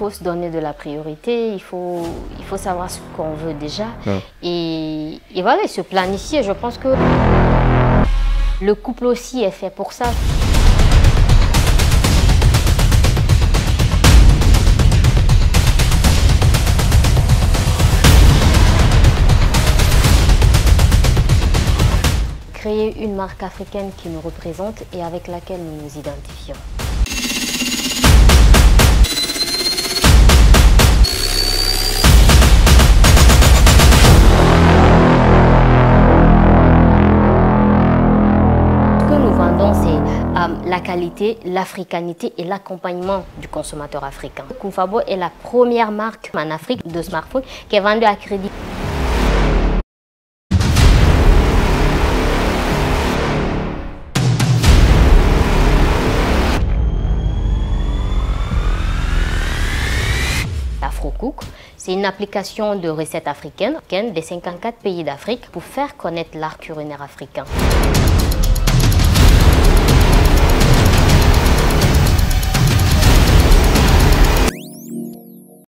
faut se donner de la priorité, il faut, il faut savoir ce qu'on veut déjà. Et, et voilà, se planifier. Je pense que le couple aussi est fait pour ça. créer une marque africaine qui nous représente et avec laquelle nous nous identifions. La qualité, l'africanité et l'accompagnement du consommateur africain. Kumfabo est la première marque en Afrique de smartphones qui est vendue à crédit. AfroCook, c'est une application de recettes africaines des 54 pays d'Afrique pour faire connaître l'art culinaire africain.